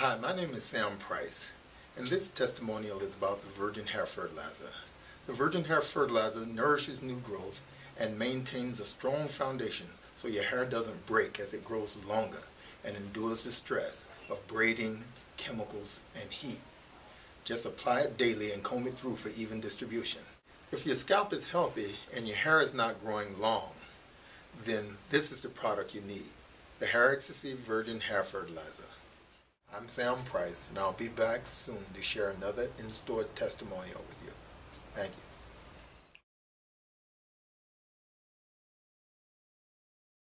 Hi, my name is Sam Pryce, and this testimonial is about the virgin hair fertilizer. The virgin hair fertilizer nourishes new growth and maintains a strong foundation so your hair doesn't break as it grows longer and endures the stress of braiding, chemicals, and heat. Just apply it daily and comb it through for even distribution. If your scalp is healthy and your hair is not growing long, then this is the product you need, the Hair Ecstasy Virgin Hair Fertilizer. I'm Sam Pryce, and I'll be back soon to share another in-store testimonial with you. Thank you.